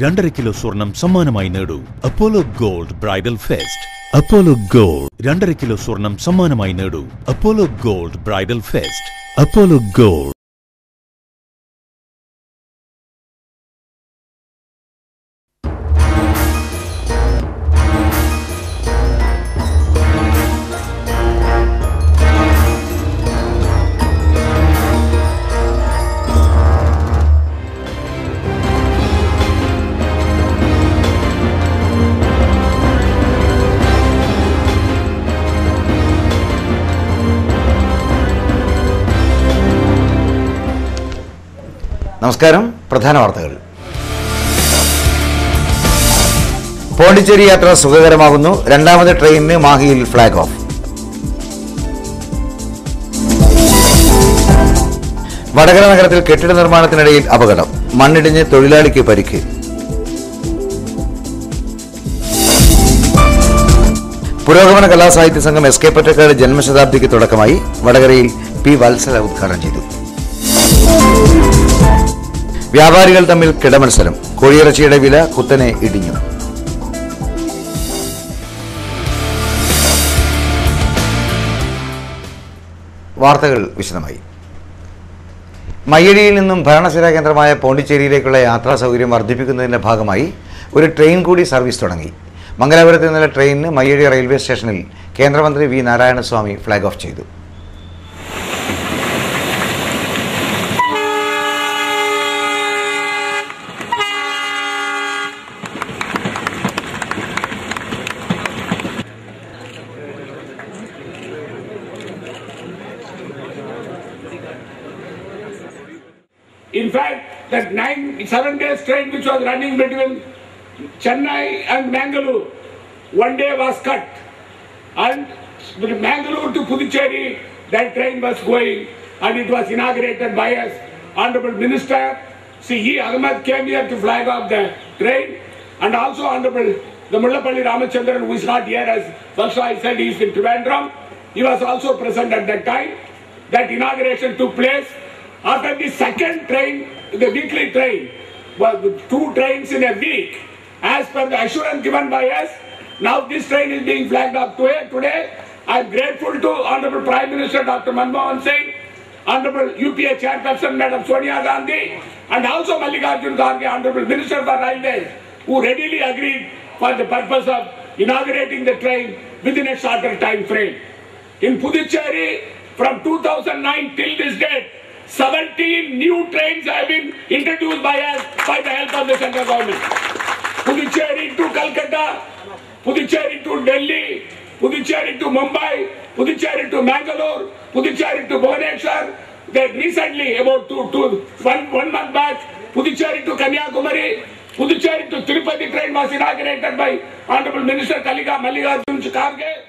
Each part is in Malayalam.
രണ്ടര കിലോ സ്വർണം സമ്മാനമായി നേടൂ. Apollo Gold bridal fest. Apollo Gold രണ്ടര കിലോ സ്വർണം സമ്മാനമായി നേടൂ. Apollo Gold bridal fest. Apollo Gold നമസ്കാരം. പ്രധാന വാർത്തകൾ. പോണ്ടിച്ചേരി യാത്ര സുഖകരമാകുന്നു. രണ്ടാമത് ട്രെയിനിന് മാഹിയിൽ ഫ്ളാഗ് ഓഫ് വടകര നഗരത്തിൽ കെട്ടിട നിർമ്മാണത്തിനിടയിൽ അപകടം. മണ്ണിടിഞ്ഞ് തൊഴിലാളിക്ക് പരിക്ക്. പുരോഗമന കലാസാഹിത്യ സംഘം എസ് കെ പറ്റക്കാട് ജന്മശതാബ്ദിക്ക് തുടക്കമായി. വടകരയിൽ പി വത്സല ഉദ്ഘാടനം ചെയ്തു. വ്യാപാരികൾ തമ്മിൽ കിടമത്സരം. കോഴിയിറച്ചിയുടെ വില കുത്തനെ ഇടിഞ്ഞു. വാർത്തകൾ വിശദമായി. മയ്യഴിയിൽ നിന്നും ഭരണസിരാ കേന്ദ്രമായ പോണ്ടിച്ചേരിയിലേക്കുള്ള യാത്രാ സൗകര്യം വർദ്ധിപ്പിക്കുന്നതിന്റെ ഭാഗമായി ഒരു ട്രെയിൻ കൂടി സർവീസ് തുടങ്ങി. മംഗലാപുരത്ത് നിന്നുള്ള ട്രെയിനിന് മയ്യഴി റെയിൽവേ സ്റ്റേഷനിൽ കേന്ദ്രമന്ത്രി വി നാരായണസ്വാമി ഫ്ളാഗ് ഓഫ് ചെയ്തു. In fact, that nine, seven days train which was running between Chennai and Mangalore, one day was cut. And from Mangalore to Puducherry, that train was going and it was inaugurated by us. Honorable Minister C.E. Ahmed came here to flag off the train and also Honorable the Mullapalli Ramachandran who is not here as first I said he is in Trivandrum. He was also present at that time. That inauguration took place after the second train, the weekly train, was two trains in a week, as per the assurance given by us. Now this train is being flagged up today. I am grateful to Honorable Prime Minister Dr. Manmohan Singh, Honorable UPA Chairperson Madam Sonia Gandhi, and also Mallikarjun Kharge, Honorable Minister for Railways, who readily agreed for the purpose of inaugurating the train within a shorter time frame. In Puducherry, from 2009 till this date, 17 new trains have been introduced by us by the help of the central government. Puducherry to Calcutta, Puducherry to Delhi, Puducherry to Mumbai, Puducherry to Mangalore, Puducherry to Bhubaneswar. Then recently, about two, two, one, one month back, Puducherry to Kanyakumari, Puducherry to Tirupati train was inaugurated by Honorable Minister Kaliga Mallikarjun.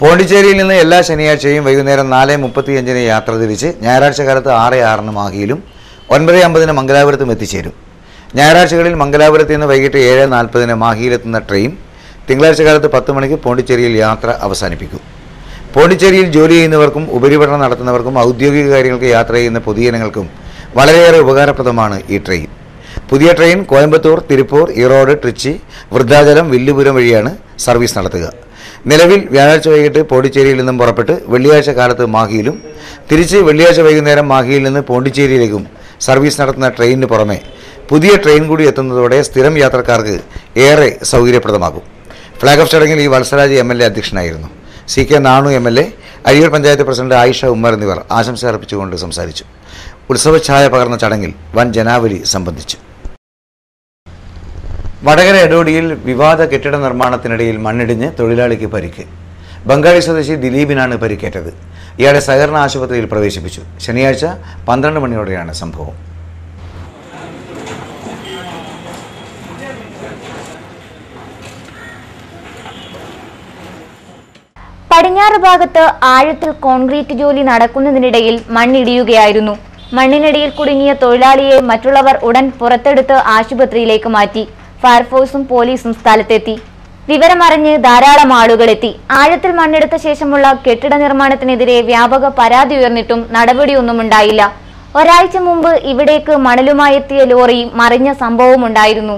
പോണ്ടിച്ചേരിയിൽ നിന്ന് എല്ലാ ശനിയാഴ്ചയും വൈകുന്നേരം നാല് മുപ്പത്തിയഞ്ചിന് യാത്ര തിരിച്ച് ഞായറാഴ്ച കാലത്ത് ആറ് ആറിന് മാഹിയിലും ഒൻപത് അമ്പതിന് മംഗലാപുരത്തും എത്തിച്ചേരും. ഞായറാഴ്ചകളിൽ മംഗലാപുരത്ത് നിന്ന് വൈകിട്ട് ഏഴ് നാൽപ്പതിന് മാഹിയിലെത്തുന്ന ട്രെയിൻ തിങ്കളാഴ്ച കാലത്ത് പത്ത് മണിക്ക് പോണ്ടിച്ചേരിയിൽ യാത്ര അവസാനിപ്പിക്കും. പോണ്ടിച്ചേരിയിൽ ജോലി ചെയ്യുന്നവർക്കും ഉപരിപഠനം നടത്തുന്നവർക്കും ഔദ്യോഗിക കാര്യങ്ങൾക്ക് യാത്ര ചെയ്യുന്ന പൊതുജനങ്ങൾക്കും വളരെയേറെ ഉപകാരപ്രദമാണ് ഈ ട്രെയിൻ. പുതിയ ട്രെയിൻ കോയമ്പത്തൂർ തിരുപ്പൂർ ഈറോഡ് ട്രിച്ചി വൃദ്ധാചലം വില്ലുപുരം വഴിയാണ് സർവീസ് നടത്തുക. നിലവിൽ വ്യാഴാഴ്ച വൈകിട്ട് പോണ്ടിച്ചേരിയിൽ നിന്നും പുറപ്പെട്ട് വെള്ളിയാഴ്ച കാലത്ത് മാഹിയിലും തിരിച്ച് വെള്ളിയാഴ്ച വൈകുന്നേരം മാഹിയിൽ നിന്ന് പോണ്ടിച്ചേരിയിലേക്കും സർവീസ് നടത്തുന്ന ട്രെയിനിന് പുറമെ പുതിയ ട്രെയിൻ കൂടി എത്തുന്നതോടെ സ്ഥിരം യാത്രക്കാർക്ക് ഏറെ സൗകര്യപ്രദമാകും. ഫ്ളാഗ് ഓഫ് ചടങ്ങിൽ E Valsaraj M L A അധ്യക്ഷനായിരുന്നു. C K Nanu M L A Azhiyur panchayat president Ayisha Ummer എന്നിവർ ആശംസ അർപ്പിച്ചുകൊണ്ട് സംസാരിച്ചു. ഉത്സവഛായ പകർന്ന ചടങ്ങിൽ വൻ ജനാവലി സംബന്ധിച്ചു. വടകര എടോടിയിൽ വിവാദ കെട്ടിട നിർമ്മാണത്തിനിടയിൽ മണ്ണിടിഞ്ഞ് തൊഴിലാളിക്ക് പരിക്ക്. ബംഗാളി സ്വദേശി ദിലീപിനാണ് പരിക്കേറ്റത്. ഇയാളെ സഹകരണ ആശുപത്രിയിൽ പ്രവേശിപ്പിച്ചു. ശനിയാഴ്ച പന്ത്രണ്ട് മണിയോടെയാണ് സംഭവം. പടിഞ്ഞാറ് ഭാഗത്ത് ആഴത്തിൽ കോൺക്രീറ്റ് ജോലി നടക്കുന്നതിനിടയിൽ മണ്ണിടിയുകയായിരുന്നു. മണ്ണിനടിയിൽ കുടുങ്ങിയ തൊഴിലാളിയെ മറ്റുള്ളവർ ഉടൻ പുറത്തെടുത്ത് ആശുപത്രിയിലേക്ക് മാറ്റി. ഫയർഫോഴ്സും പോലീസും സ്ഥലത്തെത്തി. വിവരമറിഞ്ഞ് ധാരാളം ആളുകൾ എത്തി ആഴത്തിൽ മണ്ണെടുത്ത ശേഷമുള്ള കെട്ടിട നിർമ്മാണത്തിനെതിരെ വ്യാപക പരാതി ഉയർന്നിട്ടും നടപടിയൊന്നും ഉണ്ടായില്ല. ഒരാഴ്ച മുമ്പ് ഇവിടേക്ക് മണലുമായി എത്തിയ ലോറി മറിഞ്ഞ സംഭവമുണ്ടായിരുന്നു.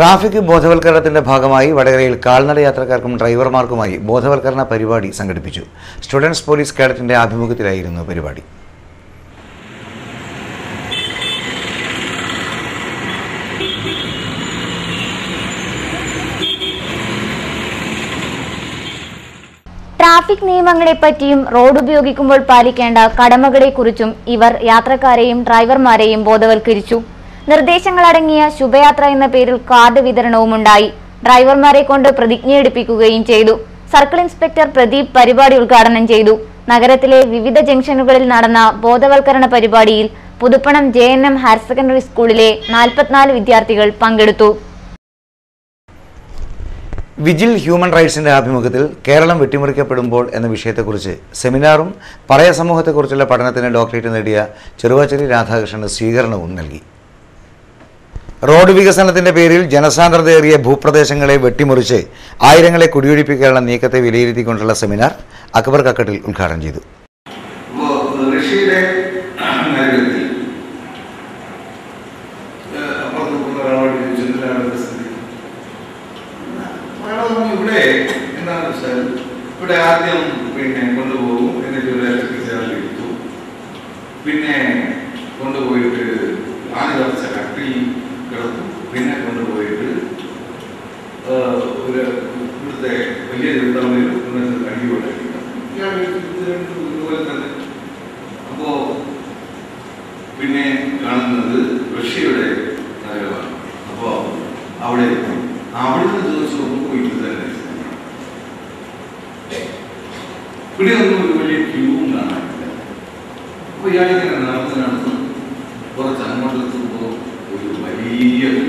ട്രാഫിക് ബോധവൽക്കരണത്തിന്റെ ഭാഗമായി വടകരയിൽ കാൽനട യാത്രക്കാർക്കും ഡ്രൈവർമാർക്കുമായി ബോധവൽക്കരണ പരിപാടി സംഘടിപ്പിച്ചു. സ്റ്റുഡൻസ് പോലീസ് കേഡറ്റിന്റെ ആഭിമുഖ്യത്തിലായിരുന്നു പരിപാടി. ട്രാഫിക് നിയമങ്ങളെപ്പറ്റിയും റോഡ് ഉപയോഗിക്കുമ്പോൾ പാലിക്കേണ്ട കടമകളെക്കുറിച്ചും ഇവർ യാത്രക്കാരെയും ഡ്രൈവർമാരെയും ബോധവൽക്കരിച്ചു. നിർദ്ദേശങ്ങളടങ്ങിയ ശുഭയാത്ര എന്ന പേരിൽ കാർഡ് വിതരണവും ഉണ്ടായി. ഡ്രൈവർമാരെ കൊണ്ട് പ്രതിജ്ഞയെടുപ്പിക്കുകയും ചെയ്തു. സർക്കിൾ ഇൻസ്പെക്ടർ പ്രദീപ് പരിപാടി ഉദ്ഘാടനം ചെയ്തു. നഗരത്തിലെ വിവിധ ജംഗ്ഷനുകളിൽ നടന്ന ബോധവൽക്കരണ പരിപാടിയിൽ Puthuppanam J N M higher secondary സ്കൂളിലെ നാൽപ്പത്തിനാല് വിദ്യാർത്ഥികൾ പങ്കെടുത്തു. വിജിൽ ഹ്യൂമൻ റൈറ്റ്സിന്റെ ആഭിമുഖ്യത്തിൽ കേരളം വെട്ടിമുറിക്കപ്പെടുമ്പോൾ എന്ന വിഷയത്തെക്കുറിച്ച് സെമിനാറും പറയ സമൂഹത്തെക്കുറിച്ചുള്ള പഠനത്തിന് ഡോക്ടറേറ്റ് നേടിയ ചെറുവാച്ചേരി രാധാകൃഷ്ണന് സ്വീകരണവും നൽകി. റോഡ് വികസനത്തിന്റെ പേരിൽ ജനസാന്ദ്രതയേറിയ ഭൂപ്രദേശങ്ങളെ വെട്ടിമുറിച്ച് ആയിരങ്ങളെ കുടിയൊഴിപ്പിക്കാനുള്ള നീക്കത്തെ വിലയിരുത്തിക്കൊണ്ടുള്ള സെമിനാർ അക്ബർ കക്കട്ടിൽ ഉദ്ഘാടനം ചെയ്തു. അപ്പോൾ ഋഷിയുടെ നഗരത്തിൽ ഏഹ്, അപ്പുറത്ത് നിൽക്കുന്ന ഒരാളോട് ചോദിച്ചു, "എന്തിനാണ് ഇവിടെ സ്ഥിതി?" അയാൾ ഇവിടെ എന്താണെന്ന് വെച്ചാൽ ഇവിടെ ആദ്യം പിന്നെ കൊണ്ടുപോകും എന്നിട്ട് ഒരു ഇലക്ട്രിക് ചെയറിൽ ഇരുത്തു പിന്നെ കൊണ്ടുപോയിട്ട് ആണി തറച്ച കട്ടിൽ കിടത്തും പിന്നെ കൊണ്ടുപോയിട്ട് ഏഹ്, ഒരു ഇവിടുത്തെ വലിയ ചെറുത്തവണയിൽ അടിയോടെ ഇയാൾ ഇതുപോലെ തന്നെ അപ്പോ പിന്നെ കാണുന്നത് റഷ്യയുടെ നഗരമാണ് അപ്പോ അവിടെ എത്തി. അവിടുന്ന് ചോദിച്ചു നോക്കുമ്പോൾ ഇത് തന്നെ ഇവിടെ ഒന്നും ഒരു വലിയ ക്യൂവും കാണാനില്ല അപ്പൊ ഇയാളിങ്ങനെ നടന്ന് നടന്ന് കുറച്ച് അങ്ങോട്ട് എത്തുമ്പോൾ ഒരു വലിയ ക്യൂ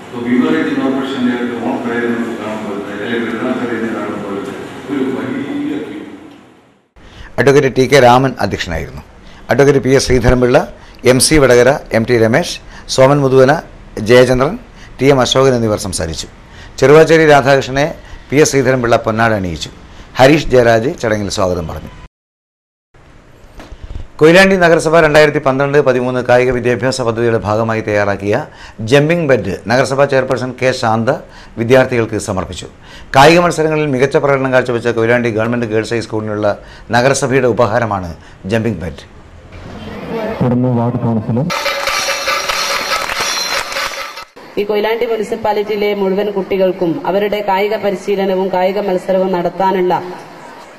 ഇപ്പൊ വിവരത്തിൽ ഓപ്പറേഷന്റെ ഓണക്കരയിൽ കാണുമ്പോൾ അല്ലെങ്കിൽ പെരുന്നാക്കരയിൽ കാണുമ്പോൾ ഒരു വലിയ queue advocate T K Raman അധ്യക്ഷനായിരുന്നു. Advocate P S Sreedharan Pillai M C Vadakara M T Ramesh Soman Muthuvana Jayachandran T M Ashokan എന്നിവർ സംസാരിച്ചു. ചെറുവാച്ചേരി രാധാകൃഷ്ണനെ പി എസ് ശ്രീധരൻപിള്ള പൊന്നാട് അണിയിച്ചു ഹരീഷ് ജയരാജ് ചടങ്ങിൽ സ്വാഗതം പറഞ്ഞു. കൊയിലാണ്ടി നഗരസഭ രണ്ടായിരത്തി പന്ത്രണ്ട് പതിമൂന്ന് കായിക വിദ്യാഭ്യാസ പദ്ധതിയുടെ ഭാഗമായി തയ്യാറാക്കിയ ജമ്പിംഗ് ബെഡ് നഗരസഭാ ചെയർപേഴ്സൺ കെ ശാന്ത വിദ്യാർത്ഥികൾക്ക് സമർപ്പിച്ചു. കായിക മത്സരങ്ങളിൽ മികച്ച പ്രകടനം കാഴ്ചവെച്ച കൊയിലാണ്ടി ഗവൺമെന്റ് ഗേൾസ് ഹൈസ്കൂളിനുള്ള നഗരസഭയുടെ ഉപഹാരമാണ് ജമ്പിംഗ് ബെഡ്. ഈ കൊയിലാണ്ടി മുനിസിപ്പാലിറ്റിയിലെ മുഴുവൻ കുട്ടികൾക്കും അവരുടെ കായിക പരിശീലനവും കായിക മത്സരവും നടത്താനുള്ള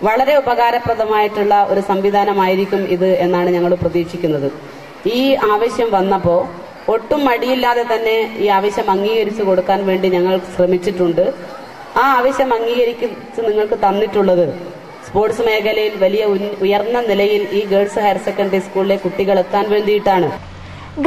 വളരെ ഉപകാരപ്രദമായിട്ടുള്ള ഒരു സംവിധാനമായിരിക്കും ഇത് എന്നാണ് ഞങ്ങൾ പ്രതീക്ഷിക്കുന്നത്. ഈ ആവശ്യം വന്നപ്പോൾ ഒട്ടും മടിയില്ലാതെ തന്നെ ഈ ആവശ്യം അംഗീകരിച്ചു കൊടുക്കാൻ വേണ്ടി ഞങ്ങൾ ശ്രമിച്ചിട്ടുണ്ട്. ആ ആവശ്യം അംഗീകരിച്ച് നിങ്ങൾക്ക് തന്നിട്ടുള്ളത് സ്പോർട്സ് മേഖലയിൽ വലിയ ഉയർന്ന നിലയിൽ ഈ ഗേൾസ് ഹയർ സെക്കൻഡറി സ്കൂളിലെ കുട്ടികൾ എത്താൻ വേണ്ടിയിട്ടാണ്.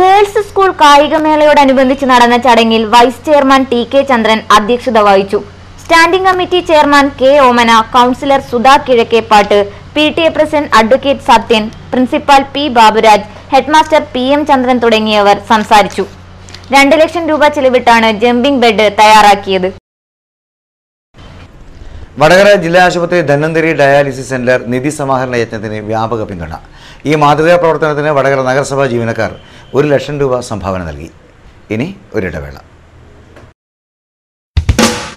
ഗേൾസ് സ്കൂൾ കായികമേളയോടനുബന്ധിച്ച് നടന്ന ചടങ്ങിൽ vice chairman T K Chandran അധ്യക്ഷത വഹിച്ചു. Standing committee chairman K Omana councillor Sudha Kizhakkepat P T A president advocate Sathyan principal P Baburaj headmaster P M Chandran തുടങ്ങിയവർ സംസാരിച്ചു. രണ്ട് ലക്ഷം രൂപ ചെലവിട്ടാണ് ജമ്പിംഗ് ബെഡ് തയ്യാറാക്കിയത്. വടകര ജില്ലാ ആശുപത്രി ധന്വന്തരി ഡയാലിസിസ് സെന്റർ നിധി സമാഹരണ യജ്ഞത്തിന് വ്യാപക പിന്തുണ. ഈ മാതൃകാ പ്രവർത്തനത്തിന് വടകര നഗരസഭാ ജീവനക്കാർ ഒരു ലക്ഷം രൂപ സംഭാവന നൽകി. ഇനി ഒരിടവേള.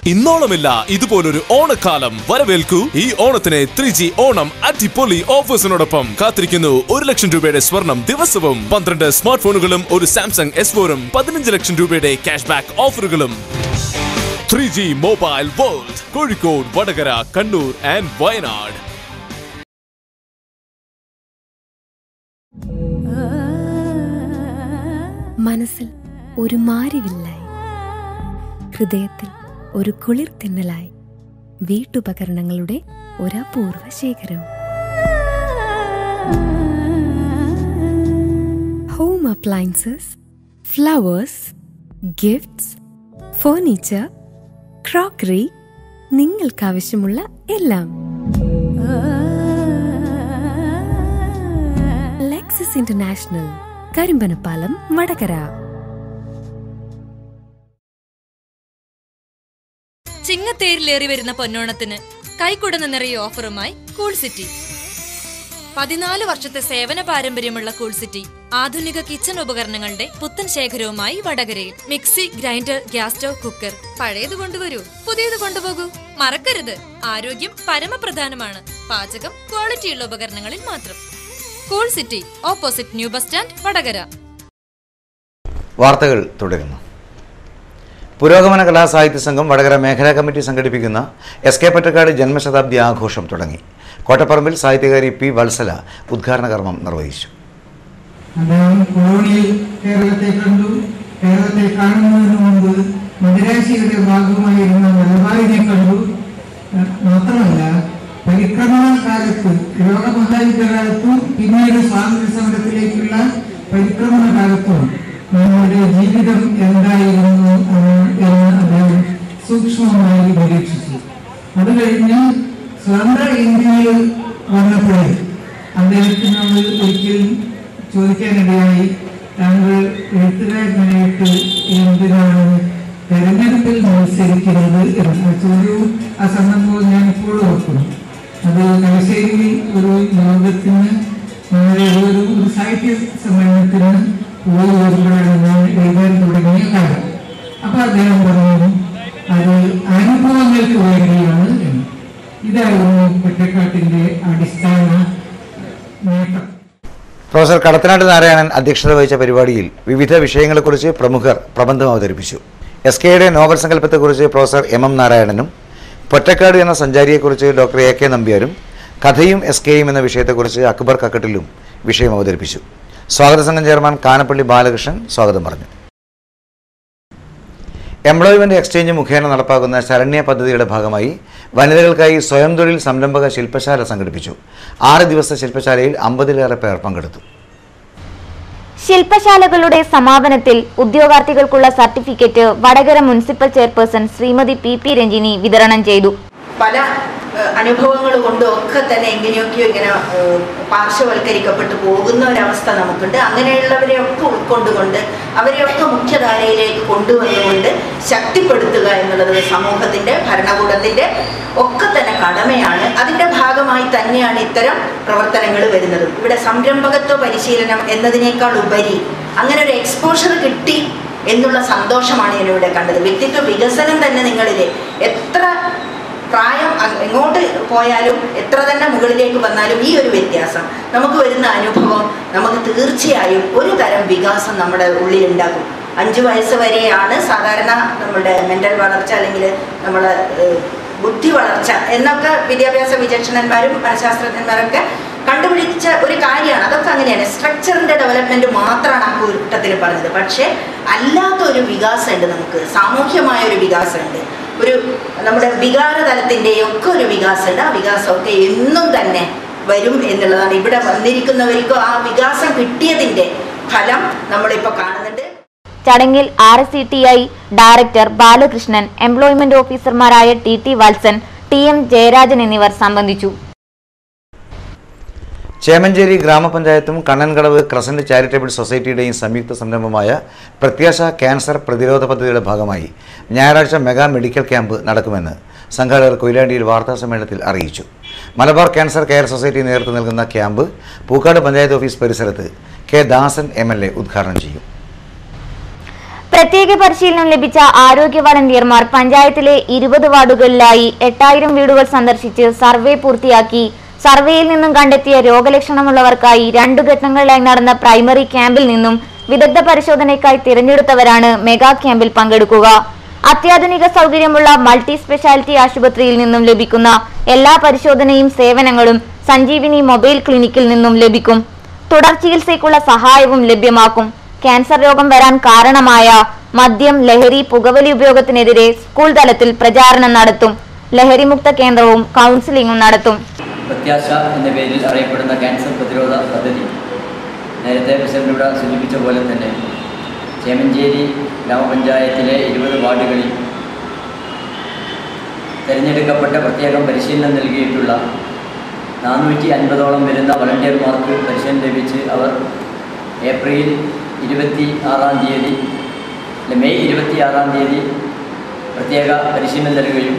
ഇന്നോളമില്ല ഇതുപോലൊരു ഓണക്കാലം. വരവേൽക്കൂ. ഈ ഓണത്തിന് ത്രീ ജി ഓണം അടിപൊളി ഓഫേഴ്സിനോടൊപ്പം കാത്തിരിക്കുന്നു ഒരു ലക്ഷം രൂപയുടെ സ്വർണം ദിവസവും. പന്ത്രണ്ട് സ്മാർട്ട് ഫോണുകളും ഒരു സാംസങ് എസ് ഫോറും പതിനഞ്ച് ലക്ഷം രൂപയുടെ ക്യാഷ് ബാക്ക് ഓഫറുകളും three G mobile world Kozhikode Vadakara Kannur and Wayanad. മനസ്സിൽ ഒരു ഹൃദയത്തിൽ ഒരു കുളിർ തിന്നലായി വീട്ടുപകരണങ്ങളുടെ ഒരപൂർവ ശേഖരം home appliances flowers gifts furniture crockery നിങ്ങൾക്കാവശ്യമുള്ള എല്ലാം. Lexus international Karimbanapalam Vadakara. ചിങ്ങത്തേരിലേറി വരുന്ന പൊന്നോണത്തിന് കൈക്കുടന്ന് നിറയെ ഓഫറുമായി കൂൾ സിറ്റി. പതിനാല് വർഷത്തെ സേവന പാരമ്പര്യമുള്ള കൂൾ സിറ്റി ആധുനിക കിച്ചൺ ഉപകരണങ്ങളുടെ പുത്തൻ ശേഖരവുമായി വടകരയിൽ. Mixie grinder gas stove cooker. പഴയത് കൊണ്ടുവരൂ പുതിയത് കൊണ്ടുപോകൂ. മറക്കരുത് ആരോഗ്യം പരമപ്രധാനമാണ്. പാചകം ക്വാളിറ്റിയുള്ള ഉപകരണങ്ങളിൽ മാത്രം. Cool city opposite new bus stand Vadakara. വാർത്തകൾ തുടരുന്നു. പുരോഗമന കലാസാഹിത്യ സംഘം വടകര മേഖലാ കമ്മിറ്റി സംഘടിപ്പിക്കുന്ന എസ് കെ പറ്റക്കാട് ജന്മശതാബ്ദി ആഘോഷം തുടങ്ങി. കോട്ടപ്പറമ്പിൽ സാഹിത്യകാരി പി വത്സല ഉദ്ഘാടന കർമ്മം നിർവഹിച്ചു. പരിക്രമണകാലത്തും കണ്ടു. ഭാഗമായിരുന്ന മാത്രമല്ല പിന്നീട് സ്വാതന്ത്ര്യ സമരത്തിലേക്കുള്ള നമ്മുടെ ജീവിതം എന്തായിരുന്നു എന്ന് അദ്ദേഹം സൂക്ഷ്മമായി നിരീക്ഷിച്ചു. അത് കഴിഞ്ഞ് സ്വതന്ത്ര ഇന്ത്യയിൽ വന്നപ്പോൾ അദ്ദേഹത്തിനോട് ഒരിക്കലും ചോദിക്കാനിടയായി താങ്കൾ എഴുത്തുകാരനായിട്ട് എന്തിനാണ് തെരഞ്ഞെടുപ്പിൽ മത്സരിക്കുന്നത് എന്ന? ചോദ്യവും ആ സന്ദർഭവും ഞാൻ ഇപ്പോഴും ഓർക്കുന്നു. അത് തലശ്ശേരിയിൽ ഒരു ലോകത്തിന് നമ്മുടെ ഒരു സാഹിത്യ സമ്മേളനത്തിന് ഞാൻ എഴുതാൻ തുടങ്ങിയ കാലം അപ്പൊ അദ്ദേഹം പറഞ്ഞു അത് അനുഭവങ്ങൾക്ക് വേണ്ടിയാണ് എന്ന്. ഇതായിരുന്നു അടിസ്ഥാന നേട്ടം. പ്രൊഫസർ കടത്തനാട് നാരായണൻ അധ്യക്ഷത വഹിച്ച പരിപാടിയിൽ വിവിധ വിഷയങ്ങളെക്കുറിച്ച് പ്രമുഖർ പ്രബന്ധം അവതരിപ്പിച്ചു. എസ് കെയുടെ നോവൽ സങ്കല്പത്തെക്കുറിച്ച് പ്രൊഫസർ എം എം നാരായണനും പൊറ്റക്കാട് എന്ന സഞ്ചാരിയെക്കുറിച്ച് ഡോക്ടർ എ കെ നമ്പ്യാരും കഥയും എസ് കെയും എന്ന വിഷയത്തെക്കുറിച്ച് അക്ബർ കക്കട്ടിലും വിഷയം അവതരിപ്പിച്ചു. സ്വാഗത സംഘം ചെയർമാൻ കാനപ്പള്ളി ബാലകൃഷ്ണൻ സ്വാഗതം പറഞ്ഞു. എംപ്ലോയ്മെന്റ് എക്സ്ചേഞ്ച് മുഖേന നടപ്പാക്കുന്ന ശരണ്യ പദ്ധതിയുടെ ഭാഗമായി വനിതകൾക്കായി സ്വയം തൊഴിൽ സംരംഭക ശില്പശാല സംഘടിപ്പിച്ചു. ആറ് ദിവസത്തെ ശില്പശാലയിൽ അമ്പതിലേറെ പേർ പങ്കെടുത്തു. ശില്പശാലകളുടെ സമാപനത്തിൽ ഉദ്യോഗാർത്ഥികൾക്കുള്ള certificate Vadakara municipal chairperson Shrimati P P Ranjini വിതരണം ചെയ്തു. പല അനുഭവങ്ങൾ കൊണ്ടും ഒക്കെ തന്നെ എങ്ങനെയൊക്കെയോ ഇങ്ങനെ പാർശ്വവൽക്കരിക്കപ്പെട്ടു പോകുന്ന ഒരവസ്ഥ നമുക്കുണ്ട്. അങ്ങനെയുള്ളവരെ ഒക്കെ ഉൾക്കൊണ്ടുകൊണ്ട് അവരെയൊക്കെ മുഖ്യധാരയിലേക്ക് കൊണ്ടുവന്നുകൊണ്ട് ശക്തിപ്പെടുത്തുക എന്നുള്ളത് സമൂഹത്തിന്റെ ഭരണകൂടത്തിന്റെ ഒക്കെ തന്നെ കടമയാണ്. അതിന്റെ ഭാഗമായി തന്നെയാണ് ഇത്തരം പ്രവർത്തനങ്ങൾ വരുന്നത്. ഇവിടെ സംരംഭകത്വ പരിശീലനം എന്നതിനേക്കാൾ ഉപരി അങ്ങനെ ഒരു എക്സ്പോഷർ കിട്ടി എന്നുള്ള സന്തോഷമാണ് ഞാനിവിടെ കണ്ടത്. വ്യക്തിത്വ വികസനം തന്നെ നിങ്ങളിലെ എത്ര പ്രായം എങ്ങോട്ട് പോയാലും എത്ര തന്നെ മുകളിലേക്ക് വന്നാലും ഈ ഒരു വ്യത്യാസം. നമുക്ക് വരുന്ന അനുഭവം നമുക്ക് തീർച്ചയായും ഒരു തരം വികാസം നമ്മുടെ ഉള്ളിൽ ഉണ്ടാക്കും അഞ്ച് വയസ്സ് വരെയാണ് സാധാരണ നമ്മുടെ മെന്റൽ വളർച്ച അല്ലെങ്കിൽ നമ്മുടെ ബുദ്ധി വളർച്ച എന്നൊക്കെ വിദ്യാഭ്യാസ വിചക്ഷണന്മാരും മനഃശാസ്ത്രജ്ഞന്മാരൊക്കെ കണ്ടുപിടിച്ച ഒരു കാര്യമാണ്. അതൊക്കെ അങ്ങനെയാണ്. സ്ട്രക്ചറിന്റെ ഡെവലപ്മെന്റ് മാത്രമാണ് ആ കൂട്ടത്തിൽ പറഞ്ഞത്. പക്ഷേ അല്ലാത്ത ഒരു വികാസമുണ്ട് നമുക്ക്. സാമൂഹ്യമായ ഒരു വികാസമുണ്ട്. ഒരു നമ്മുടെ വികാര തലത്തിന്റെയും ഒക്കെ ഒരു വികാസമുണ്ട്. ആ വികാസമൊക്കെ എന്നും തന്നെ വരും എന്നുള്ളതാണ് ഇവിടെ വന്നിരിക്കുന്നവർക്കും ആ വികാസം കിട്ടിയതിന്റെ ഫലം നമ്മളിപ്പോൾ കാണുന്നുണ്ട്. ചടങ്ങിൽ R S C T I director Balakrishnan employment ഓഫീസർമാരായ T T Valsan T M Jayarajan എന്നിവർ സംബന്ധിച്ചു. ചേമഞ്ചേരി ഗ്രാമപഞ്ചായത്തും കണ്ണൻകടവ് ക്രസന്റ് ചാരിറ്റബിൾ സൊസൈറ്റിയുടെയും സംയുക്ത സംരംഭമായ പ്രത്യാശ ക്യാൻസർ പ്രതിരോധ പദ്ധതിയുടെ ഭാഗമായി ഞായറാഴ്ച മെഗാ മെഡിക്കൽ ക്യാമ്പ് നടക്കുമെന്ന് സംഘാടകർ കൊയിലാണ്ടിയിൽ വാർത്താ സമ്മേളനത്തിൽ അറിയിച്ചു. മലബാർ ക്യാൻസർ കെയർ സൊസൈറ്റി നേതൃത്വം നൽകുന്ന ക്യാമ്പ് പൂക്കാട് പഞ്ചായത്ത് ഓഫീസ് പരിസരത്ത് K Dasan M L A ഉദ്ഘാടനം ചെയ്യും. പ്രത്യേക പരിശീലനം ലഭിച്ച ആരോഗ്യ വളണ്ടിയർമാർ പഞ്ചായത്തിലെ ഇരുപത് വാർഡുകളിലായി എട്ടായിരം വീടുകൾ സന്ദർശിച്ച് സർവേ പൂർത്തിയാക്കി സർവേയിൽ നിന്നും കണ്ടെത്തിയ രോഗലക്ഷണമുള്ളവർക്കായി രണ്ടു ഘട്ടങ്ങളിലായി നടന്ന പ്രൈമറി ക്യാമ്പിൽ നിന്നും വിദഗ്ധ പരിശോധനയ്ക്കായി തിരഞ്ഞെടുത്തവരാണ് മെഗാ ക്യാമ്പിൽ പങ്കെടുക്കുക. അത്യാധുനിക സൗകര്യമുള്ള മൾട്ടി സ്പെഷ്യാലിറ്റി ആശുപത്രിയിൽ നിന്നും ലഭിക്കുന്ന എല്ലാ പരിശോധനയും സേവനങ്ങളും സഞ്ജീവിനി മൊബൈൽ ക്ലിനിക്കിൽ നിന്നും ലഭിക്കും. തുടർ ചികിത്സയ്ക്കുള്ള സഹായവും ലഭ്യമാക്കും. ക്യാൻസർ രോഗം വരാൻ കാരണമായ മദ്യം ലഹരി പുകവലി ഉപയോഗത്തിനെതിരെ സ്കൂൾ തലത്തിൽ പ്രചാരണം നടത്തും. ലഹരിമുക്ത കേന്ദ്രവും കൗൺസിലിംഗും നടത്തും. പ്രത്യാശ എന്ന പേരിൽ അറിയപ്പെടുന്ന ക്യാൻസർ പ്രതിരോധ പദ്ധതി. നേരത്തെ പ്രസിഡന്റ് ഇവിടെ സൂചിപ്പിച്ച പോലെ തന്നെ ചേമഞ്ചേരി ഗ്രാമപഞ്ചായത്തിലെ ഇരുപത് വാർഡുകളിൽ തിരഞ്ഞെടുക്കപ്പെട്ട പ്രത്യേകം പരിശീലനം നൽകിയിട്ടുള്ള നാനൂറ്റി അൻപതോളം വരുന്ന വളണ്ടിയർമാർക്ക് പരിശീലനം ലഭിച്ച് അവർ ഏപ്രിൽ ഇരുപത്തി ആറാം തീയതി മെയ് ഇരുപത്തി ആറാം തീയതി പ്രത്യേക പരിശീലനം നൽകുകയും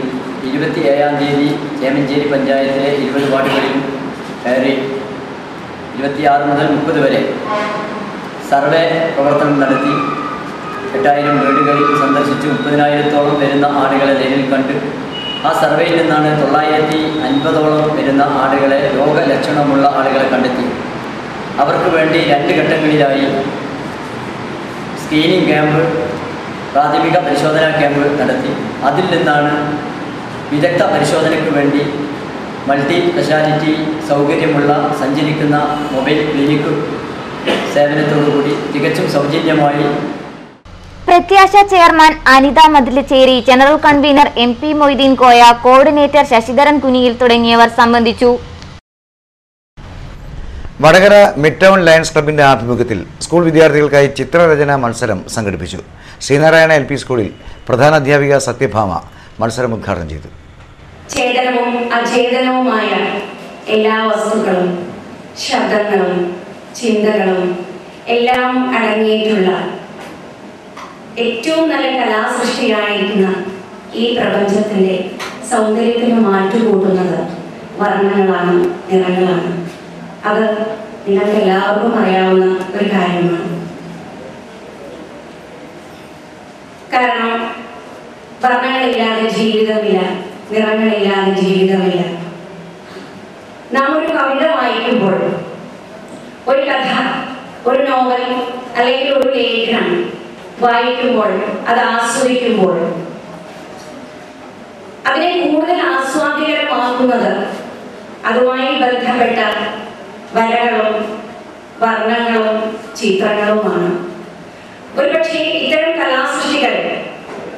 ഇരുപത്തി ഏഴാം തീയതി ചേമഞ്ചേരി പഞ്ചായത്തിലെ ഇരുപത് വാർഡുകളിലും കയറി ഇരുപത്തിയാറ് മുതൽ മുപ്പത് വരെ സർവേ പ്രവർത്തനം നടത്തി. എട്ടായിരം വീടുകളിൽ സന്ദർശിച്ച് മുപ്പതിനായിരത്തോളം വരുന്ന ആടുകളെ നേരിൽ കണ്ടു. ആ സർവേയിൽ നിന്നാണ് തൊള്ളായിരത്തി അൻപതോളം വരുന്ന ആടുകളെ രോഗലക്ഷണമുള്ള ആളുകളെ കണ്ടെത്തി. അവർക്ക് വേണ്ടി രണ്ട് ഘട്ടങ്ങളിലായി സ്ക്രീനിങ് ക്യാമ്പ് പ്രാഥമിക പരിശോധനാ ക്യാമ്പ് നടത്തി. അതിൽ നിന്നാണ് വിദഗ്ധ പരിശോധനയ്ക്ക് വേണ്ടി മൾട്ടി സ്പെഷ്യാലിറ്റി സൗകര്യമുള്ള സഞ്ചരിക്കുന്ന മൊബൈൽ ക്ലിനിക്ക് സേവനത്തോടുകൂടി തികച്ചും സൗജന്യമായി. Prathyasha chairman Anitha Mathilacheri general convener M P Moideen Koya coordinator Sasidharan Kuniyil തുടങ്ങിയവർ സംബന്ധിച്ചു. വടകര മിഡ് ടൗൺ ലയൺസ് ക്ലബിന്റെ ആഭിമുഖ്യത്തിൽ സ്കൂൾ വിദ്യാർത്ഥികൾക്കായി ചിത്രരചനാ മത്സരം സംഘടിപ്പിച്ചു. ശ്രീനാരായണ എൽ പി സ്കൂളിൽ പ്രധാനാധ്യാപിക സത്യഭാമ മത്സരം ഉദ്ഘാടനം ചെയ്തു. ചേതനവും അചേതനവുമായ എല്ലാ വസ്തുക്കളും ശബ്ദങ്ങളും ചിന്തകളും എല്ലാം അടങ്ങിയിട്ടുള്ള ഏറ്റവും നല്ല കലാസൃഷ്ടിയായിരിക്കുന്ന ഈ പ്രപഞ്ചത്തിന്റെ സൗന്ദര്യത്തിന് മാറ്റുകൂട്ടുന്നത് വർണങ്ങളാണ് നിറങ്ങളാണ്. അത് നിങ്ങൾക്ക് എല്ലാവർക്കും അറിയാവുന്ന ഒരു കാര്യമാണ്. കാരണം വർണങ്ങളില്ലാതെ ജീവിതമില്ല നിറങ്ങളില്ലാതെ ജീവിതമില്ല. നാം ഒരു കവിത വായിക്കുമ്പോൾ ഒരു കഥ ഒരു നോവൽ അല്ലെങ്കിൽ ഒരു ലേഖനം വായിക്കുമ്പോൾ അത് ആസ്വദിക്കുമ്പോൾ അതിനെ കൂടുതൽ ആസ്വാദ്യകരമാക്കുന്നത് അതുമായി ബന്ധപ്പെട്ട വരകളും വർണങ്ങളും ചിത്രങ്ങളുമാണ്. ഒരുപക്ഷെ ഇത്തരം കലാസൃഷ്ടികൾ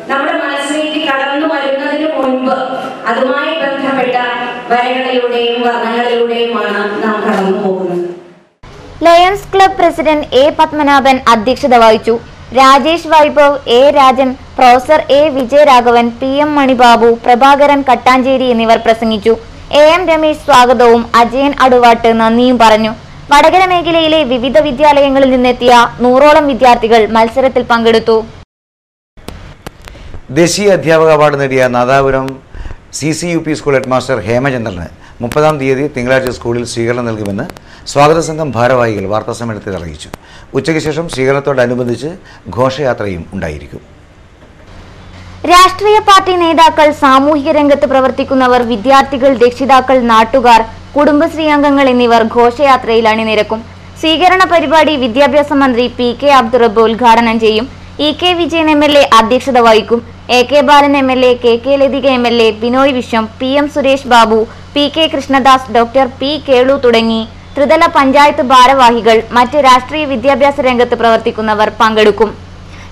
നമ്മുടെ മനസ്സിലേക്ക് കടന്നു വരുന്നതിന് മുൻപ് അതുമായി ബന്ധപ്പെട്ട വരകളിലൂടെയും വർണങ്ങളിലൂടെയുമാണ് നാം കടന്നു പോകുന്നത്. Lions club president A Padmanabhan അധ്യക്ഷത വഹിച്ചു. Rajesh Vaibhav A Rajan professor A Vijayaraghavan P M Manibabu Prabhakaran Kattancheri എന്നിവർ പ്രസംഗിച്ചു. എ എം രമേശ് സ്വാഗതവും അജയൻ അടുവാട്ട് നന്ദിയും പറഞ്ഞു. വടകര മേഖലയിലെ വിവിധ വിദ്യാലയങ്ങളിൽ നിന്നെത്തിയ നൂറോളം വിദ്യാർത്ഥികൾ മത്സരത്തിൽ പങ്കെടുത്തു. ദേശീയ അധ്യാപക അവാർഡ് നേടിയ Nadapuram C C U P school headmaster Hemachandran മുപ്പതാം തീയതി തിങ്കളാഴ്ച സ്കൂളിൽ സ്വീകരണം നൽകുമെന്ന് സ്വാഗത സംഘം ഭാരവാഹികൾ വാർത്താസമ്മേളനത്തിൽ അറിയിച്ചു. ഉച്ചയ്ക്ക് ശേഷം സ്വീകരണത്തോടനുബന്ധിച്ച് ഘോഷയാത്രയും ഉണ്ടായിരിക്കും. രാഷ്ട്രീയ പാർട്ടി നേതാക്കൾ സാമൂഹിക രംഗത്ത് പ്രവർത്തിക്കുന്നവർ വിദ്യാർത്ഥികൾ രക്ഷിതാക്കൾ നാട്ടുകാർ കുടുംബശ്രീ അംഗങ്ങൾ എന്നിവർ ഘോഷയാത്രയിൽ അണിനിരക്കും. സ്വീകരണ പരിപാടി വിദ്യാഭ്യാസ മന്ത്രി പി കെ അബ്ദുറബ് ഉദ്ഘാടനം ചെയ്യും. E K Vijayan M L A അധ്യക്ഷത വഹിക്കും. A K Balan M L A K K Lathika M L A Binoy Viswam P M Suresh Babu P K Krishnadas doctor P Kelu തുടങ്ങി. ത്രിതല പഞ്ചായത്ത് ഭാരവാഹികൾ മറ്റ് രാഷ്ട്രീയ വിദ്യാഭ്യാസ രംഗത്ത് പ്രവർത്തിക്കുന്നവർ പങ്കെടുക്കും.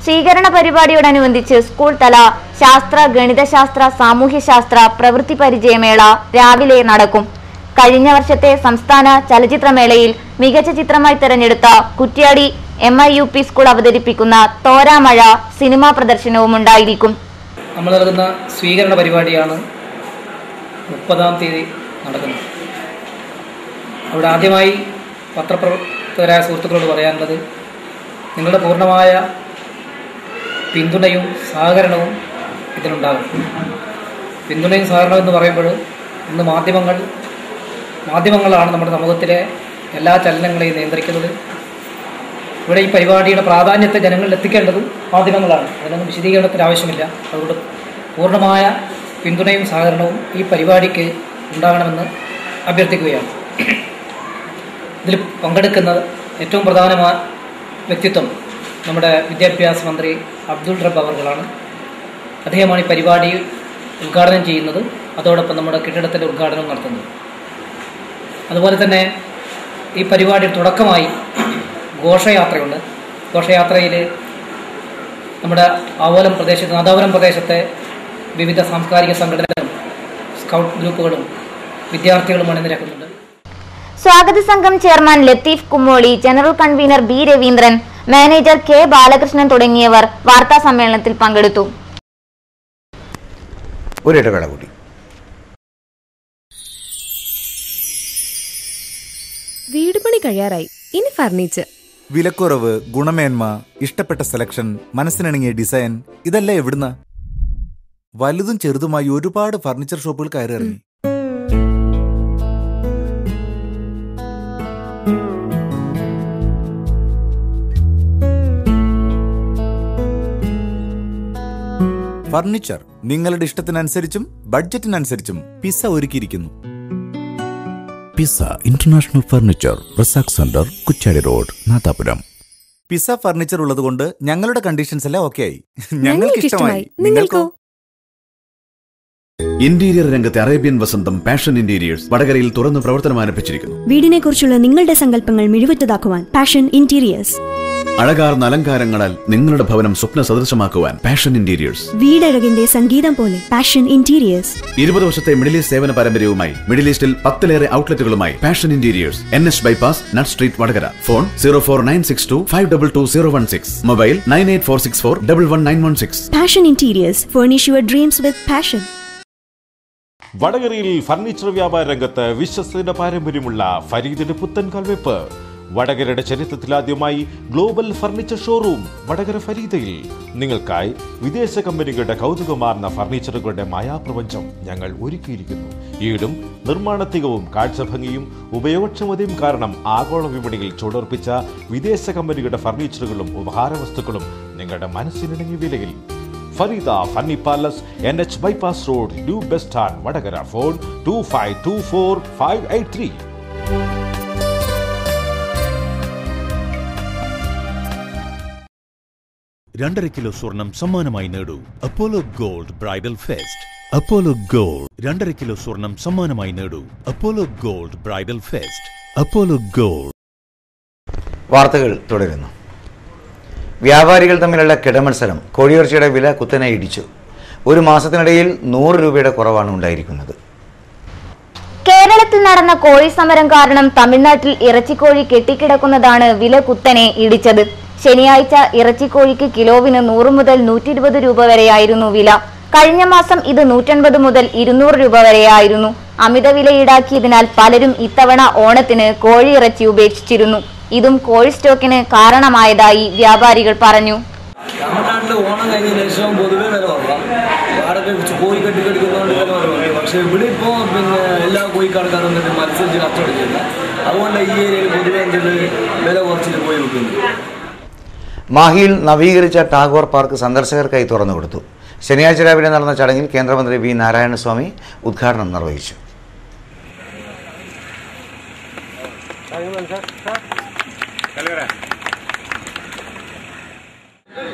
സ്വീകരണ പരിപാടിയോടനുബന്ധിച്ച് സ്കൂൾ തല ശാസ്ത്ര ഗണിതശാസ്ത്ര സാമൂഹ്യശാസ്ത്ര പ്രവൃത്തി പരിചയമേള രാവിലെ നടക്കും. കഴിഞ്ഞ വർഷത്തെ സംസ്ഥാന ചലച്ചിത്രമേളയിൽ മികച്ച ചിത്രമായി തെരഞ്ഞെടുത്ത Kuttiadi M I U P school അവതരിപ്പിക്കുന്ന തോരാമഴ സിനിമാ പ്രദർശനവും ഉണ്ടായിരിക്കും. നമ്മൾ നടക്കുന്ന സ്വീകരണ പരിപാടിയാണ് മുപ്പതാം തീയതി നടക്കുന്നത്. അവിടെ ആദ്യമായി പത്രപ്രവർത്തകരായ സുഹൃത്തുക്കളോട് പറയാനുള്ളത് നിങ്ങളുടെ പൂർണമായ പിന്തുണയും സഹകരണവും ഇതിനുണ്ടാകും പിന്തുണയും സഹകരണവും എന്ന് പറയുമ്പോൾ ഇന്ന് മാധ്യമങ്ങൾ മാധ്യമങ്ങളാണ് നമ്മുടെ സമൂഹത്തിലെ എല്ലാ ചലനങ്ങളെയും നിയന്ത്രിക്കുന്നത്. ഇവിടെ ഈ പരിപാടിയുടെ പ്രാധാന്യത്തെ ജനങ്ങളിൽ എത്തിക്കേണ്ടതും മാധ്യമങ്ങളാണ് അതിനൊന്നും വിശദീകരണത്തിന് ആവശ്യമില്ല. അതുകൊണ്ട് പൂർണമായ പിന്തുണയും സഹകരണവും ഈ പരിപാടിക്ക് ഉണ്ടാകണമെന്ന് അഭ്യർത്ഥിക്കുകയാണ്. ഇതിൽ പങ്കെടുക്കുന്ന ഏറ്റവും പ്രധാനമായ വ്യക്തിത്വം നമ്മുടെ വിദ്യാഭ്യാസ മന്ത്രി അബ്ദുൾ റബ്ബ് അവർകളാണ്. അദ്ദേഹമാണ് ഈ പരിപാടി ഉദ്ഘാടനം ചെയ്യുന്നത്. അതോടൊപ്പം നമ്മുടെ കെട്ടിടത്തിന്റെ ഉദ്ഘാടനം നടത്തുന്നത് അതുപോലെ തന്നെ ഈ പരിപാടിയുടെ തുടക്കമായി ഘോഷയാത്രയുണ്ട്. ഘോഷയാത്രയിൽ നമ്മുടെ ആവോലം പ്രദേശത്ത് നാദാപുരം പ്രദേശത്തെ വിവിധ സാംസ്കാരിക സംഘടനകളും സ്കൗട്ട് ഗ്രൂപ്പുകളും വിദ്യാർത്ഥികളും അണിനിരക്കുന്നുണ്ട് സ്വാഗത സംഘം chairman Latheef Kummoli general convener B Raveendran manager K Balakrishnan തുടങ്ങിയവർ വാർത്താ സമ്മേളനത്തിൽ പങ്കെടുത്തു. ഒരു കൂടി. വീട് പണി കഴിയാറായി. ഇനി ഫർണിച്ചർ. വിലക്കുറവ് ഗുണമേന്മ ഇഷ്ടപ്പെട്ട സെലക്ഷൻ മനസ്സിനിണങ്ങിയ ഡിസൈൻ ഇതല്ലേ എവിടുന്ന? വലുതും ചെറുതുമായി ഒരുപാട് ഫർണിച്ചർ ഷോപ്പുകൾ കയറി ഇറങ്ങി ഫർണിച്ചർ നിങ്ങളുടെ ഇഷ്ടത്തിനനുസരിച്ചും ബഡ്ജറ്റിനനുസരിച്ചും പിസ ഒരുക്കിയിരിക്കുന്നു. Pisa international furniture Razak centre Kuchadi road Nadapuram. Pisa furniture ഉള്ളതുകൊണ്ട് ഞങ്ങളുടെ കണ്ടീഷൻസ് എല്ലാം ഓക്കെ ആയി. ഞങ്ങൾക്ക് ഇഷ്ടമായി. നിങ്ങൾക്കോ? ഇന്റീരിയർ രംഗത്തെ അറേബ്യൻ വസന്തം പാഷൻ ഇന്റീരിയേഴ്സ് വടകരയിൽ തുറന്ന് പ്രവർത്തനം ആരംഭിച്ചിരിക്കുന്നു. വീടിനെ കുറിച്ചുള്ള നിങ്ങളുടെ സങ്കല്പങ്ങൾ മിഴിവുറ്റതാക്കുവാൻ പാഷൻ ഇന്റീരിയേഴ്സ്. അഴകാർന്ന അലങ്കാരങ്ങളാൽ നിങ്ങളുടെ ഭവനം സ്വപ്ന സദൃശമാക്കുവാൻ പാഷൻ ഇന്റീരിയേഴ്സ് വീടഴകിന്റെ സംഗീതം പോലെ പാഷൻ ഇന്റീരിയേഴ്സ് ഇരുപത് വർഷത്തെ മിഡിൽ ഈസ്റ്റ് സേവന പാരമ്പര്യവുമായി മിഡിൽ ഈസ്റ്റിൽ പത്തിലേറെ ഔട്ട്ലെറ്റുകളുമായി passion interiors N S bypass nut street Vadakara. Phone zero four nine six two five double two zero one six mobile nine eight four six four double one nine one six passion interiors furnish your dreams with passion വടകരയിൽ ഫർണിച്ചർ വ്യാപാര രംഗത്ത് വിശ്വസന പാരമ്പര്യമുള്ള ഫരീദിന്റെ പുത്തൻ കൽവെപ്പ്. വടകരയുടെ ചരിത്രത്തിലാദ്യമായി ഗ്ലോബൽ ഫർണിച്ചർ ഷോറൂം വടകര ഫരീദയിൽ. നിങ്ങൾക്കായി വിദേശ കമ്പനികളുടെ കൗതുകമാർന്ന ഫർണിച്ചറുകളുടെ മായാപ്രപഞ്ചം ഞങ്ങൾ ഒരുക്കിയിരിക്കുന്നു. ഈടും നിർമ്മാണത്തികവും കാഴ്ചഭംഗിയും ഉപയോഗക്ഷമതയും കാരണം ആഗോള വിപണിയിൽ ചുടർപ്പിച്ച വിദേശ കമ്പനികളുടെ ഫർണിച്ചറുകളും ഉപഹാര വസ്തുക്കളും നിങ്ങളുടെ മനസ്സിനിണങ്ങിയ വിലയിൽ. Fareeda funny palace N H bypass road new bus stand Vadakara phone two five two four five eight three. രണ്ടര കിലോ സ്വർണം സമ്മാനമായി നേടൂ. Apollo Gold bridal fest. Apollo Gold രണ്ടര കിലോ സ്വർണം സമ്മാനമായി നേടൂ. Apollo Gold bridal fest. Apollo Gold. വാർത്തകൾ തുടരുന്നു. വ്യാപാരികൾ തമ്മിലുള്ള കിടമത്സരം കോഴിയിറച്ചിയുടെ വില കുത്തനെ ഇടിച്ചു. ഒരു മാസത്തിനിടയിൽ നൂറ് രൂപയുടെ കുറവാണ് ഉണ്ടായിരിക്കുന്നത്. കേരളത്തിൽ നടന്ന കോഴി സമരം കാരണം തമിഴ്നാട്ടിൽ ഇറച്ചിക്കോഴി കെട്ടിക്കിടക്കുന്നതാണ് വില കുത്തനെ ഇടിച്ചത്. ശനിയാഴ്ച ഇറച്ചിക്കോഴിക്ക് കിലോവിന് നൂറ് മുതൽ നൂറ്റി ഇരുപത് രൂപ വരെയായിരുന്നു വില. കഴിഞ്ഞ മാസം ഇത് നൂറ്റൻപത് മുതൽ ഇരുന്നൂറ് രൂപ വരെയായിരുന്നു. അമിത വില ഈടാക്കിയതിനാൽ പലരും ഇത്തവണ ഓണത്തിന് കോഴി ഇറച്ചി ഉപേക്ഷിച്ചിരുന്നു. ഇതും കോഴി സ്റ്റോക്കിന് കാരണമായതായി വ്യാപാരികൾ പറഞ്ഞു. തമിഴ്നാട്ടിൽ ഓണം കഴിഞ്ഞ ശേഷം വില ഇവിടെ ഇപ്പോൾ പിന്നെ എല്ലാ കോഴിക്കാർക്കാരും വന്നിട്ട് മത്സരിച്ച് കച്ചവടം ചെയ്യുന്നത് അതുകൊണ്ട് ഈ ഏരിയയിൽ പൊതുവെ എന്തെങ്കിലും വില കുറച്ചിട്ട് പോയി വിൽക്കുന്നു. മാഹിയിൽ നവീകരിച്ച ടാഗോർ പാർക്ക് സന്ദർശകർക്കായി തുറന്നു കൊടുത്തു ശനിയാഴ്ച രാവിലെ നടന്ന ചടങ്ങിൽ കേന്ദ്രമന്ത്രി വി നാരായണസ്വാമി ഉദ്ഘാടനം നിർവഹിച്ചു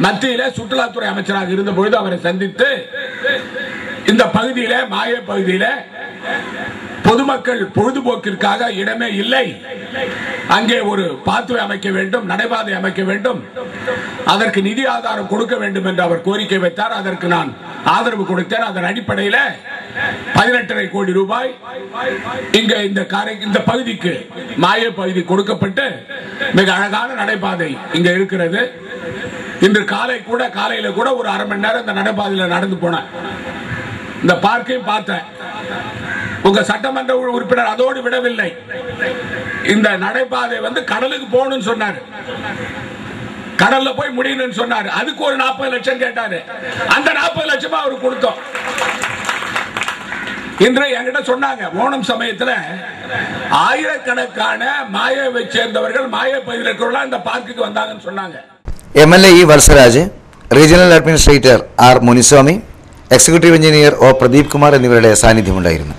மத்தியில சுற்றுலாத்துறை அமைச்சராக இருந்த பொழுது அவரை சந்தித்து இந்த பகுதியில மாய பகுதியில பொதுமக்கள் பொழுதுபோக்கிற்காக இடமே இல்லை. அங்கே ஒரு பாத்துவை அமைக்க வேண்டும் நடைபாதை அமைக்க வேண்டும். அதற்கு நிதி ஆதாரம் கொடுக்க வேண்டும் என்று அவர் கோரிக்கை வைத்தார். அதற்கு நான் ஆதரவு கொடுத்தேன். அதன் அடிப்படையில் பதினெட்டரை கோடி ரூபாய் இங்க இந்த காரை இந்த பகுதிக்கு மாய பகுதி கொடுக்கப்பட்டு மிக அழகான நடைபாதை இங்க இருக்கிறது. இன்று காலை கூட காலையில கூட ஒரு அரை மணி நேரம் இந்த நடைபாதையில நடந்து போனேன். இந்த பார்க்கையும் பார்த்தேன். உங்க சட்டமன்ற உறு- உறுப்பினர் அதோடு விடவில்லை இந்த நடைபாதை வந்து கடலுக்கு போகணும்னு சொன்னாரு கடல்ல போய் முடியணும்னு சொன்னாரு அதுக்கு ஒரு நாற்பது லட்சம் கேட்டாரு அந்த நாற்பது லட்சமா அவருக்கு கொடுத்தோம் இன்று என்கிட்ட சொன்னாங்க ஓணம் சமயத்துல ஆயிரக்கணக்கான மாயாவை சேர்ந்தவர்கள் மாய பகுதியில் இருக்கிறவங்க இந்த பார்க்குக்கு வந்தாங்கன்னு சொன்னாங்க M L A E Valsaraj regional administrator R Muniswamy executive engineer O Pradeep Kumar എന്നിവരുടെ സാന്നിധ്യമുണ്ടായിരുന്നു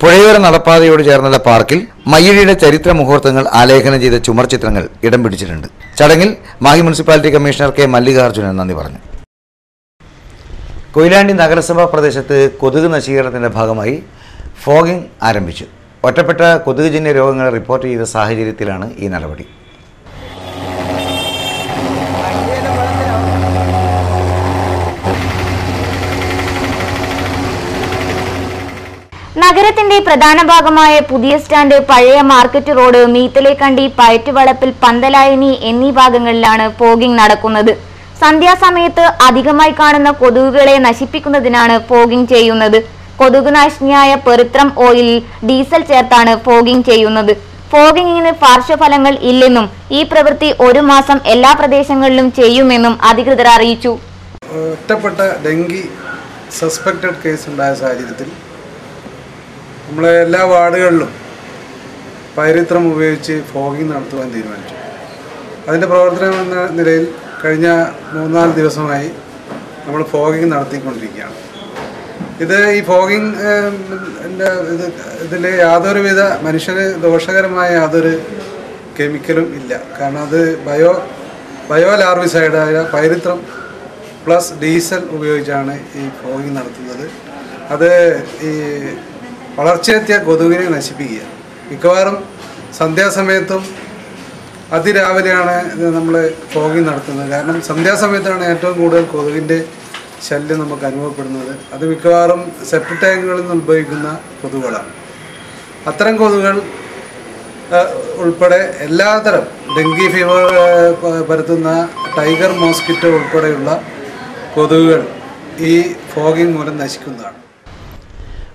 പുഴയോര നടപ്പാതയോട് ചേർന്നുള്ള പാർക്കിൽ മയ്യഴിയുടെ ചരിത്ര മുഹൂർത്തങ്ങൾ ആലേഖനം ചെയ്ത ചുമർ ചിത്രങ്ങൾ ഇടം പിടിച്ചിട്ടുണ്ട്. ചടങ്ങിൽ Mahi municipality commissioner K Mallikarjunan നന്ദി പറഞ്ഞു. കൊയിലാണ്ടി നഗരസഭാ പ്രദേശത്ത് കൊതുക് നശീകരണത്തിന്റെ ഭാഗമായി ഫോഗിംഗ് ആരംഭിച്ചു. ഒറ്റപ്പെട്ട കൊതുകുജന്യ രോഗങ്ങൾ റിപ്പോർട്ട് ചെയ്ത സാഹചര്യത്തിലാണ് ഈ നടപടി. നഗരത്തിന്റെ പ്രധാന ഭാഗമായ പുതിയ സ്റ്റാൻഡ് പഴയ മാർക്കറ്റ് റോഡ് മീത്തലേക്കണ്ടി പയറ്റുവളപ്പിൽ പന്തലായനി എന്നീ ഭാഗങ്ങളിലാണ് ഫോഗിംഗ് നടക്കുന്നത്. സന്ധ്യാസമയത്ത് അധികമായി കാണുന്ന കൊതുകുകളെ നശിപ്പിക്കുന്നതിനാണ് ഫോഗിംഗ് ചെയ്യുന്നത്. കൊതുകുനാശിനിയായ പെറുത്രം ഓയിലിൽ ഡീസൽ ചേർത്താണ് ഫോഗിംഗ് ചെയ്യുന്നത്. ഫോഗിങ്ങിന് പാർശ്വഫലങ്ങൾ ഇല്ലെന്നും ഈ പ്രവൃത്തി ഒരു മാസം എല്ലാ പ്രദേശങ്ങളിലും ചെയ്യുമെന്നും അധികൃതർ അറിയിച്ചു. ഒറ്റപ്പെട്ട ഡെങ്കി സസ്പെക്റ്റഡ് കേസ് ഉണ്ടായ സാഹചര്യത്തിൽ നമ്മളെ എല്ലാ വാർഡുകളിലും പൈരിത്രം ഉപയോഗിച്ച് ഫോഗിങ് നടത്തുവാൻ തീരുമാനിച്ചു. അതിന്റെ പ്രവർത്തനം എന്ന നിലയിൽ കഴിഞ്ഞ മൂന്നാൽ ദിവസമായി നമ്മൾ ഫോഗിങ് നടത്തിക്കൊണ്ടിരിക്കുകയാണ്. ഇത് ഈ ഫോഗിങ് ഇത് ഇതിൽ യാതൊരുവിധ മനുഷ്യന് ദോഷകരമായ യാതൊരു കെമിക്കലും ഇല്ല. കാരണം അത് ബയോ ബയോ ലാർവിസൈഡായ പൈരിത്രം പ്ലസ് ഡീസൽ ഉപയോഗിച്ചാണ് ഈ ഫോഗിങ് നടത്തുന്നത്. അത് ഈ വളർച്ചയെത്തിയ കൊതുകിനെ നശിപ്പിക്കുക. മിക്കവാറും സന്ധ്യാസമയത്തും അതിരാവിലെയാണ് നമ്മൾ ഫോഗിങ് നടത്തുന്നത്. കാരണം സന്ധ്യാസമയത്താണ് ഏറ്റവും കൂടുതൽ കൊതുകിന്റെ ശല്യം നമുക്ക് അനുഭവപ്പെടുന്നത്. അത് മിക്കവാറും സെപ്റ്റ് ടാങ്കുകളിൽ നിന്ന് ഉത്ഭവിക്കുന്ന കൊതുകുകളാണ്. അത്തരം കൊതുകുകൾ ആ, ഉൾപ്പെടെ എല്ലാതരം ഡെങ്കി ഫീവർ പരത്തുന്ന ടൈഗർ മോസ്കിറ്റോ ഉൾപ്പെടെയുള്ള കൊതുകുകൾ ഈ ഫോഗിങ് മൂലം നശിക്കുന്നതാണ്.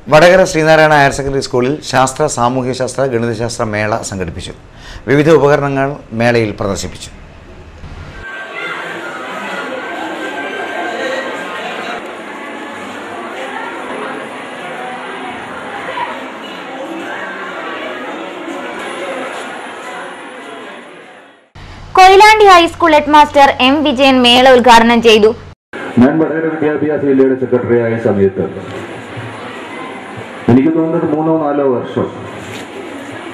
വടകര ശ്രീനാരായണ ഹയർ സെക്കൻഡറി സ്കൂളിൽ ശാസ്ത്ര സാമൂഹ്യശാസ്ത്ര ഗണിതശാസ്ത്ര മേള സംഘടിപ്പിച്ചു. വിവിധ ഉപകരണങ്ങൾ മേളയിൽ പ്രദർശിപ്പിച്ചു. Koyilandy high school headmaster M Vijayan മേള ഉദ്ഘാടനം ചെയ്തു. ഞാൻ വടകര വിദ്യാഭ്യാസ ജില്ലയുടെ സെക്രട്ടറി ആയ സമയത്ത് എനിക്ക് തോന്നുന്നത് മൂന്നോ നാലോ വർഷം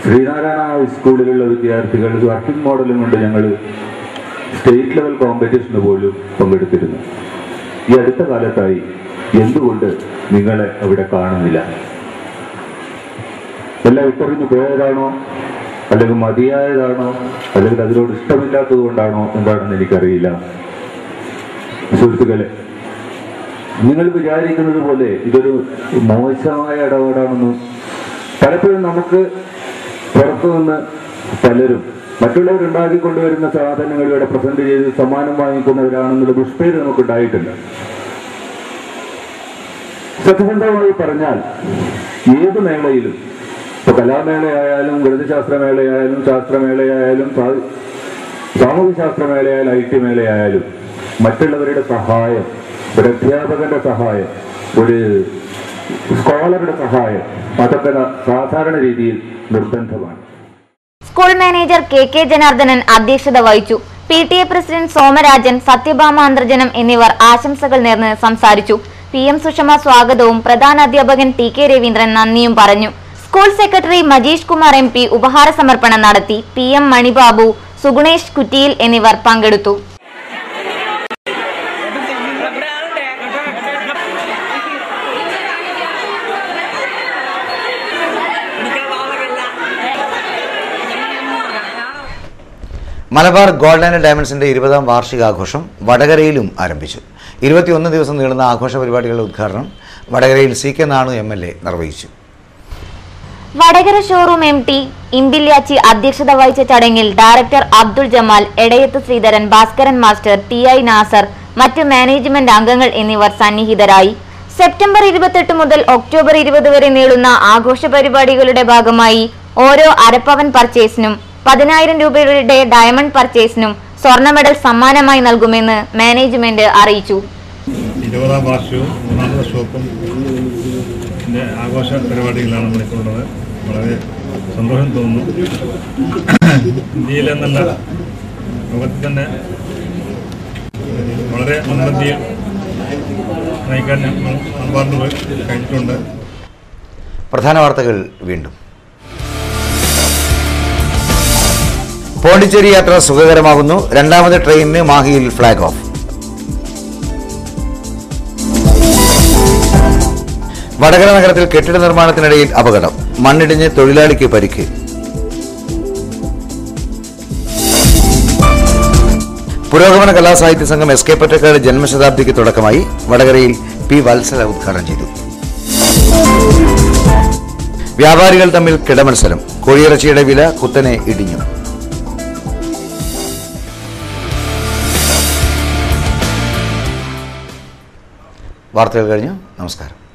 ശ്രീനാരായണ സ്കൂളിലുള്ള വിദ്യാർത്ഥികൾ വർക്കിംഗ് മോഡലും കൊണ്ട് ഞങ്ങൾ സ്റ്റേറ്റ് ലെവൽ കോമ്പറ്റീഷന് പോലും പങ്കെടുത്തിരുന്നു. ഈ അടുത്ത കാലത്തായി എന്തുകൊണ്ട് നിങ്ങളെ അവിടെ കാണുന്നില്ല? എല്ലാം ഇട്ടെറിഞ്ഞു പോയതാണോ? അല്ലെങ്കിൽ മതിയായതാണോ? അല്ലെങ്കിൽ അതിനോട് ഇഷ്ടമില്ലാത്തത് കൊണ്ടാണോ? എന്താണെന്ന് എനിക്കറിയില്ല. സുഹൃത്തുക്കളെ നിങ്ങൾ വിചാരിക്കുന്നത് പോലെ ഇതൊരു മോശമായ ഇടപാടാണെന്ന് പലപ്പോഴും നമുക്ക് പുറത്തു നിന്ന് പലരും മറ്റുള്ളവർ ഉണ്ടാക്കിക്കൊണ്ടുവരുന്ന സാധനങ്ങൾ ഇവിടെ പ്രസന്റ് ചെയ്ത് സമ്മാനം വാങ്ങിക്കുന്നവരാണെന്നുള്ള ദുഷ്പേര് നമുക്ക് ഉണ്ടായിട്ടില്ല സത്യസന്ധമായി പറഞ്ഞാൽ ഏത് മേളയിലും ഇപ്പൊ കലാമേളയായാലും ഗണിതശാസ്ത്രമേളയായാലും ശാസ്ത്രമേളയായാലും സാമൂഹ്യശാസ്ത്രമേളയായാലും ഐ ടി മേളയായാലും മറ്റുള്ളവരുടെ സഹായം ഒരു അധ്യാപകന്റെ സഹായം ഒരു സ്കോളറുടെ സഹായം അതൊക്കെ സാധാരണ രീതിയിൽ നിർബന്ധമാണ്. School manager K K Janardhanan അധ്യക്ഷത വഹിച്ചു. P T A president Somarajan Sathyabhama Antharjanam എന്നിവർ ആശംസകൾ നേർന്ന് സംസാരിച്ചു. പി എം സുഷമ സ്വാഗതവും പ്രധാന അധ്യാപകൻ ടി കെ രവീന്ദ്രൻ നന്ദിയും പറഞ്ഞു. School secretary Majeesh Kumar M P ഉപഹാര സമർപ്പണം നടത്തി. പി എം മണിബാബു സുഗുണേഷ് കുറ്റിയിൽ എന്നിവർ പങ്കെടുത്തു. മലബാർ ഗോൾഡ് ആൻഡ് ഡയമണ്ട്സിന്റെ ഇരുപതാം വാർഷികാഘോഷം വടകരയിലും ആരംഭിച്ചു. ഇരുപത്തിയൊന്ന് ദിവസം നീളുന്ന ആഘോഷ പരിപാടികളുടെ ഉദ്ഘാടനം വടകരയിൽ C K Nanu M L A നിർവഹിച്ചു. Vadakara showroom M T Imbilyachi അധ്യക്ഷത വഹിച്ച ചടങ്ങിൽ director Abdul Jamal Edayath Sreedharan Bhaskaran master T I Nasar മറ്റ് മാനേജ്മെന്റ് അംഗങ്ങൾ എന്നിവർ സന്നിഹിതരായി. സെപ്റ്റംബർ ഇരുപത്തെട്ട് മുതൽ ഒക്ടോബർ ഇരുപത് വരെ നീളുന്ന ആഘോഷ പരിപാടികളുടെ ഭാഗമായി ഓരോ അരപ്പവൻ പർച്ചേസിനും പതിനായിരം രൂപയുടെ ഡയമണ്ട് പർച്ചേസിനും സ്വർണ മെഡൽ സമ്മാനമായി നൽകുമെന്ന് മാനേജ്മെന്റ് അറിയിച്ചു. ഇരുപതാം വാർഷികവും മൂന്നാമത്തെ ഷോപ്പും ആഘോഷ പരിപാടികളാണ് നമ്മളിപ്പോൾ ഉള്ളത് വളരെ സന്തോഷം തോന്നുന്നു. ഇന്ത്യയിലെന്നല്ല ലോകത്തിൽ തന്നെ വളരെ മുൻപന്തിയിൽ നയിക്കാൻ നമ്മൾ പോയി കഴിഞ്ഞിട്ടുണ്ട്. പ്രധാന വാർത്തകൾ വീണ്ടും. പോണ്ടിച്ചേരി യാത്ര സുഖകരമാകുന്നു. രണ്ടാമത് ട്രെയിനിന് മാഹിയിൽ ഫ്ളാഗ് ഓഫ് വടകര നഗരത്തിൽ കെട്ടിട നിർമ്മാണത്തിനിടയിൽ അപകടം. മണ്ണിടിഞ്ഞ് തൊഴിലാളിക്ക് പരിക്ക്. പുരോഗമന കലാസാഹിത്യ സംഘം എസ് കെ പൊറ്റക്കാട് ജന്മശതാബ്ദിക്ക് തുടക്കമായി. വടകരയിൽ പി വത്സല ഉദ്ഘാടനം ചെയ്തു. വ്യാപാരികൾ തമ്മിൽ കിടമത്സരം. കോഴിയിറച്ചിയുടെ വില കുത്തനെ ഇടിഞ്ഞു. വാർത്തകൾ കഴിഞ്ഞു. നമസ്കാരം.